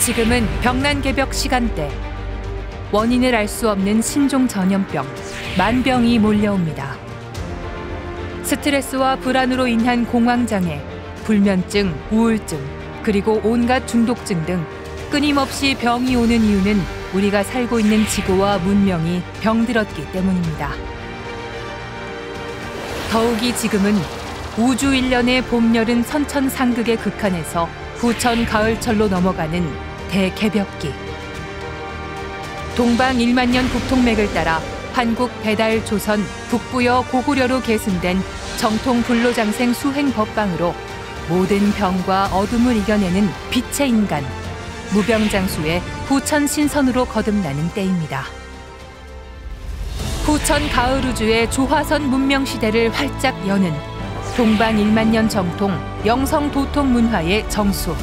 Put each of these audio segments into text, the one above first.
지금은 병난개벽 시간대. 원인을 알 수 없는 신종 전염병, 만병이 몰려옵니다. 스트레스와 불안으로 인한 공황장애, 불면증, 우울증, 그리고 온갖 중독증 등 끊임없이 병이 오는 이유는 우리가 살고 있는 지구와 문명이 병들었기 때문입니다. 더욱이 지금은 우주 일련의 봄, 여름, 선천상극의 극한에서 후천 가을철로 넘어가는 대개벽기. 동방 1만 년 국통맥을 따라 한국 배달 조선 북부여 고구려로 계승된 정통 불로장생 수행 법방으로 모든 병과 어둠을 이겨내는 빛의 인간 무병장수의 후천 신선으로 거듭나는 때입니다. 후천 가을 우주의 조화선 문명 시대를 활짝 여는 동방 1만 년 정통 영성 도통 문화의 정수.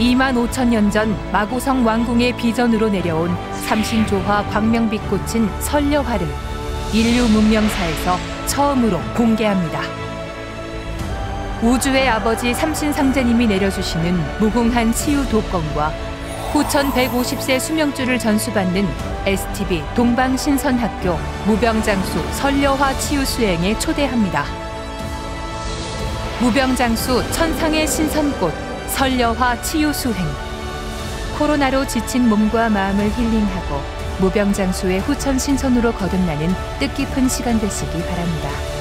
2만 5천 년 전 마고성 왕궁의 비전으로 내려온 삼신조화 광명빛 꽂힌 설려화를 인류 문명사에서 처음으로 공개합니다. 우주의 아버지 삼신상제님이 내려주시는 무궁한 치유 도건과 후천 150세 수명주를 전수받는 STB 동방신선학교 무병장수 설려화 치유 수행에 초대합니다. 무병장수 천상의 신선꽃 설려화 치유 수행 코로나로 지친 몸과 마음을 힐링하고 무병장수의 후천 신선으로 거듭나는 뜻깊은 시간 되시기 바랍니다.